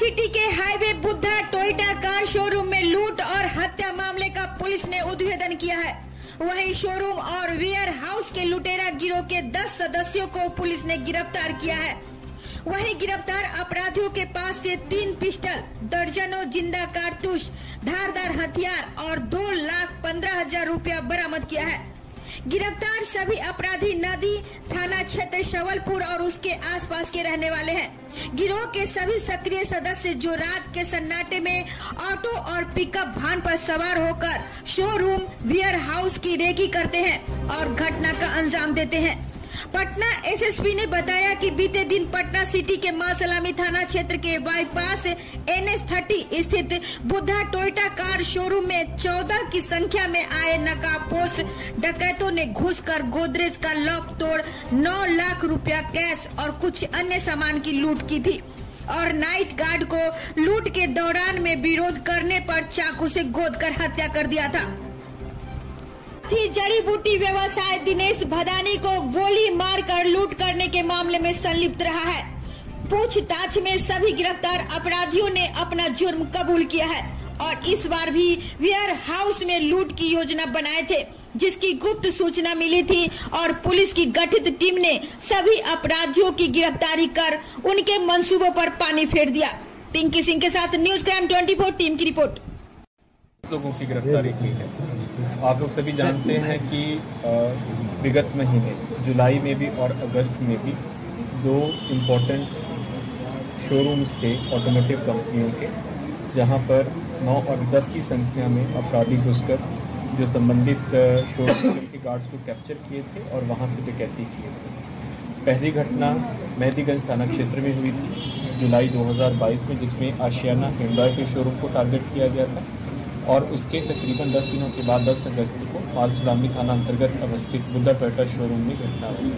City के highway Buddha Toyota car showroom में लूट और हत्या मामले का पुलिस ने उद्भेदन किया है। वहीं शोरूम और वेयर हाउस के लुटेरा गिरोह के 10 सदस्यों को पुलिस ने गिरफ़्तार किया है। वहीं गिरफ़्तार अपराधियों के पास से तीन पिस्टल, दर्जनों ज़िंदा कारतूस, धारदार हथियार और दो लाख पंद्रह हज़ार रूपया बरामद किया है। गिरफ़्तार सभी अपराधी नदी, थाना क्षेत्र शवलपुर और उसके आसपास के रहने वाले हैं। गिरोह के सभी सक्रिय सदस्य जो रात के सन्नाटे में ऑटो और पिकअप वाहन पर सवार होकर शोरूम, बियर हाउस की रेकी करते हैं और घटना का अंजाम देते हैं। पटना एसएसपी ने बताया कि बीते दिन पटना सिटी के माल सलामी थाना क्षेत्र के बाईपास एन एस थर्टी स्थित बुद्धा टोयोटा कार शोरूम में चौदह की संख्या में आए नकाबपोश डकैतों ने घुसकर गोदरेज का लॉक तोड़ 9 लाख रुपया कैश और कुछ अन्य सामान की लूट की थी। और नाइट गार्ड को लूट के दौरान में विरोध करने पर चाकू से गोद कर हत्या कर दिया था। थी जड़ी बूटी व्यवसाय दिनेश भदानी को गोली मार कर लूट करने के मामले में संलिप्त रहा है। पूछताछ में सभी गिरफ़्तार अपराधियों ने अपना जुर्म कबूल किया है और इस बार भी वेयर हाउस में लूट की योजना बनाए थे, जिसकी गुप्त सूचना मिली थी और पुलिस की गठित टीम ने सभी अपराधियों की गिरफ्तारी कर उनके मंसूबों पर पानी फेर दिया। पिंकी सिंह के साथ न्यूज़ क्राइम 24 टीम की रिपोर्ट। लोगों की गिरफ्तारी की है। आप लोग सभी जानते हैं कि विगत महीने, जुलाई में भी और अगस्त में भी दो इम्पोर्टेंट शोरूम्स थे ऑटोमोटिव कंपनियों के, जहाँ पर 9 और 10 की संख्या में अपराधी घुसकर, जो संबंधित शोरूम के गार्ड्स को कैप्चर किए थे और वहाँ से डकैती किए थे। पहली घटना मेहदीगंज थाना क्षेत्र में हुई थी, जुलाई 2022 में, जिसमें आशियाना हिंडॉय के शोरूम को टारगेट किया गया था। और उसके तकरीबन 10 दिनों के बाद 10 अगस्त को माल सलामी थाना अंतर्गत अवस्थित बुद्धा पेटा शोरूम में घटना हुई।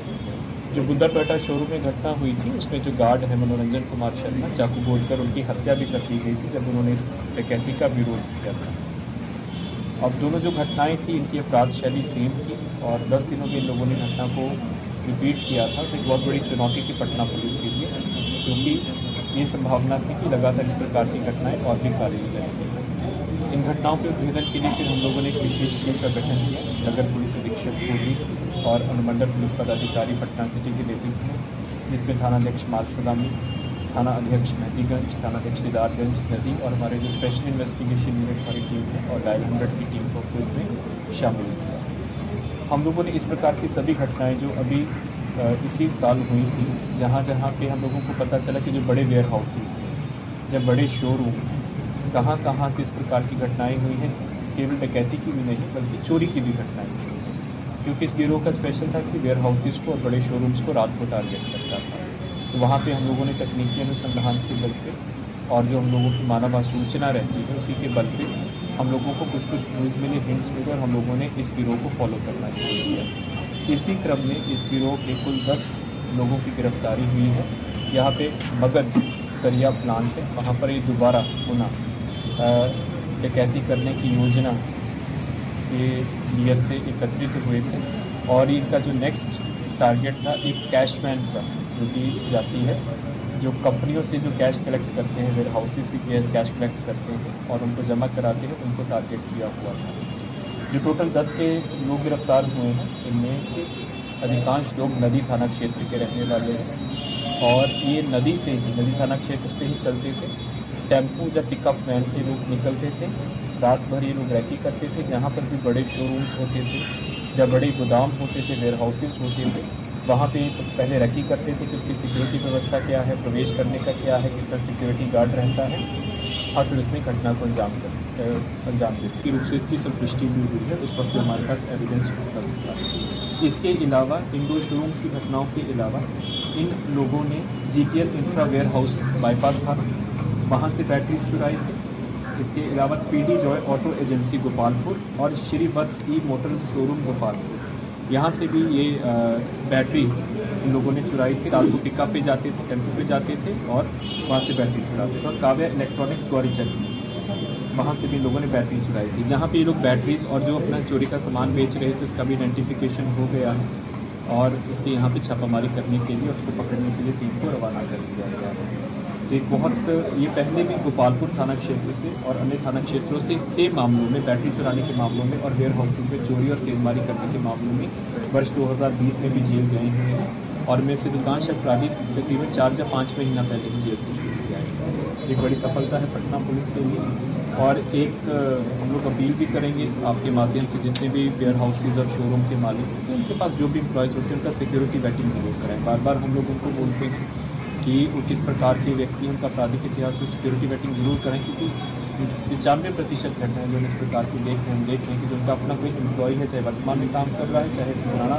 जो बुद्धा पेटा शोरूम में घटना हुई थी, उसमें जो गार्ड है मनोरंजन कुमार शर्मा, चाकू बोलकर उनकी हत्या भी कर दी गई थी, जब उन्होंने इस डकैती का विरोध किया था। अब दोनों जो घटनाएँ थी, इनकी अपराध शैली सेम थी और 10 दिनों के इन लोगों ने घटना को रिपीट किया था। तो एक बहुत बड़ी चुनौती थी पटना पुलिस के लिए, क्योंकि ये संभावना थी कि लगातार इस प्रकार की घटनाएँ और भी कार्य जाएँगी। इन घटनाओं के उद्भेदन के लिए फिर हम लोगों ने एक विशेष टीम का गठन किया, नगर पुलिस अधीक्षक पूर्वी और अनुमंडल पुलिस पदाधिकारी पटना सिटी के नेतृत्व में, जिसमें थानाध्यक्ष माल सलामी, थाना अध्यक्ष मेहदीगंज थानाध्यक्ष दीदारगंज नदी और हमारे जो स्पेशल इन्वेस्टिगेशन यूनिट हमारी टीम है और डायल हंड्रेड की टीम को इसमें शामिल किया। हम लोगों ने इस प्रकार की सभी घटनाएँ जो अभी इसी साल हुई थी जहाँ जहाँ पे हम लोगों को पता चला कि जो बड़े वेयर हाउसेज हैं जब बड़े शोरूम कहाँ कहाँ से इस प्रकार की घटनाएँ हुई हैं, केवल डकैती की भी नहीं, बल्कि चोरी की भी घटनाएँ हुई क्योंकि इस गिरोह का स्पेशल था कि वेयर हाउसेज को और बड़े शोरूम्स को रात को टारगेट करता था। तो वहाँ पर हम लोगों ने तकनीकी अनुसंधान के बल पे और जो हम लोगों की मानव सूचना रहती है, उसी के बल पे हम लोगों को कुछ कुछ न्यूज़ मिले हिंट्स मिले और हम लोगों ने इस गिरोह को फॉलो करना शुरू किया। इसी क्रम में इस गिरोह के कुल दस लोगों की गिरफ्तारी हुई है। यहाँ पे मगध सरिया प्लांट है। वहाँ पर ये दोबारा पुनः डकैती करने की योजना के नियत से एकत्रित हुए थे। और इनका जो नेक्स्ट टारगेट था, एक कैशमैन का, जो की जाती है, जो कंपनियों से जो कैश कलेक्ट करते हैं वेयर हाउसेज से कैश कलेक्ट करते हैं और उनको जमा कराते हैं, उनको टारगेट किया हुआ था। जो टोटल दस के लोग गिरफ़्तार हुए हैं। इनमें अधिकांश लोग नदी थाना क्षेत्र के रहने वाले हैं। और ये नदी से ही, नदी थाना क्षेत्र से ही चलते थे। टेंपू या पिकअप वैन से लोग निकलते थे। रात भर ये लोग रैकी करते थे, जहाँ पर भी बड़े शोरूम्स होते थे जब बड़े गोदाम होते थे वेयर हाउसेस होते थे। वहाँ पे पहले रैकी करते थे कि उसकी सिक्योरिटी व्यवस्था क्या है, प्रवेश करने का क्या है, कितना सिक्योरिटी गार्ड रहता है। और फिर उसने घटना को अंजाम कर अंजाम देते रूप से इसकी सब पुष्टि भी हुई है, उस वक्त हमारे पास एविडेंस उपलब्ध था। इसके अलावा, इन दो शोरूम्स की घटनाओं के अलावा, इन लोगों ने G infra warehouse bypass था, वहाँ से बैटरीज चुराई थी। इसके अलावा speedy joy auto agency Gopalpur, और Shri Vats E motors showroom Gopalpur. यहाँ से भी ये बैटरी इन लोगों ने चुराई थी। रात को पिकअप पे जाते थे, टेंपो पे जाते थे और वहाँ से बैटरी चुराते थे। और काव्या इलेक्ट्रॉनिक्स गौरी चल। वहाँ से भी इन लोगों ने बैटरी चुराई थी। जहाँ पे ये लोग बैटरीज और जो अपना चोरी का सामान बेच रहे थे, उसका भी आइडेंटिफिकेशन हो गया है और उसके यहाँ पे छापामारी करने के लिए, उसको पकड़ने के लिए टीम को रवाना कर दिया गया है। एक बहुत, ये पहले भी गोपालपुर थाना क्षेत्र से और अन्य थाना क्षेत्रों से सेम मामलों में, बैटरी चुराने के मामलों में और वेयर हाउसेज में चोरी और सेलमारी करने के मामलों में वर्ष 2020 में भी जेल गए हुए हैं और में से अधिकांश अपराधी तकरीबन चार या पाँच महीना पहले ही जेल से छूट गया एक बड़ी सफलता है पटना पुलिस के लिए और एक हम लोग अपील भी करेंगे आपके माध्यम से जितने भी वेयर हाउसेज और शोरूम के मालिक, उनके पास जो भी एम्प्लॉयज़ होते हैं, उनका सिक्योरिटी बैटिंग ज़रूर कराएँ। बार बार हम लोग उनको बोलते हैं कि वो किस प्रकार के व्यक्ति उनका आपराधिक इतिहास में सिक्योरिटी वेटिंग ज़रूर करें, क्योंकि पचानवे प्रतिशत घटनाएँ जो इस प्रकार की देख रहे हैं देख रहे हैं कि जो उनका अपना कोई एम्प्लॉय है, चाहे वर्तमान में काम कर रहा है, चाहे पुराना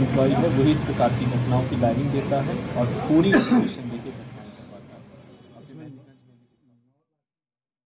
एम्प्लॉय है, वही इस प्रकार की घटनाओं की लाइनिंग देता है और पूरी